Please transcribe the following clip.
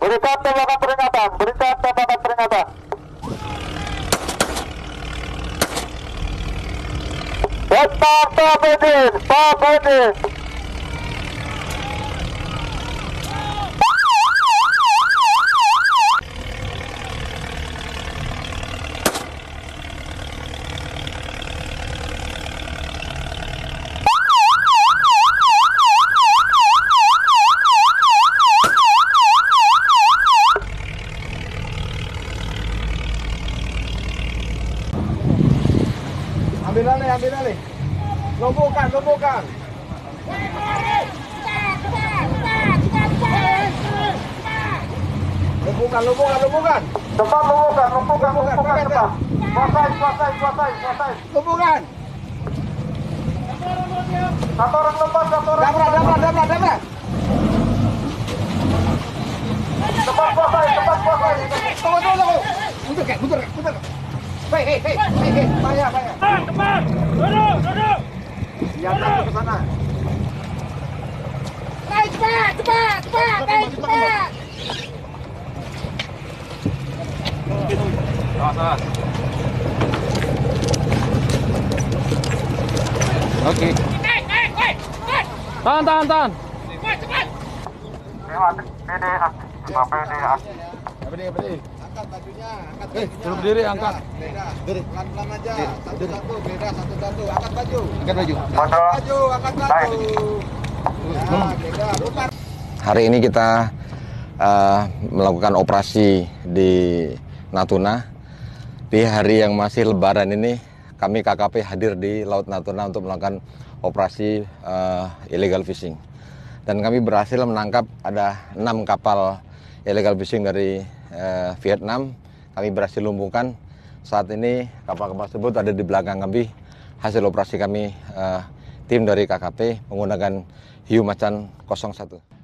Berikan tembakan peringatan, berikan tembakan peringatan. Bentar, Pak Bedin, Pak Bedin. Ambil alih, ambil alih. Lumpuhkan, lumpuhkan. Lumpuhkan, lumpuhkan, lumpuhkan. Cepat lumpuhkan, lumpuhkan, lumpuhkan cepat. Kuasai, kuasai, kuasai, kuasai. Lumpuhkan. Satu orang lepas, satu orang Dabrak, dabrak, dabrak, dabrak. Cepat kuasai, cepat kuasai. Tunggu, tunggu, tunggu. Mundur, Kak, mundur, mundur. Hei, hei, hei, hei, hei. Bahaya, bahaya. Teman, duduk, duduk. Biar takut ke sana. Naik cepat, cepat, cepat, naik cepat. Oke. Naik, naik, naik, cepat, Tahan, tahan, tahan. cepat, cepat. PD aktif, PD aktif. Berdiri, berdiri. Angkat bajunya, angkat Eh, suruh berdiri, angkat. Geledah. Pelan-pelan aja. Satu-satu, geledah satu-satu. Angkat baju. Angkat baju. Mundur. Baju, angkat baju. Ya, geledah. Putar. Hari ini kita uh, melakukan operasi di Natuna. Di hari yang masih lebaran ini, kami KKP hadir di Laut Natuna untuk melakukan operasi uh, illegal fishing. Dan kami berhasil menangkap ada enam kapal illegal fishing dari uh, Vietnam. Kami berhasil lumpuhkan. Saat ini kapal-kapal tersebut ada di belakang kami. Hasil operasi kami uh, tim dari KKP menggunakan hiu macan 01.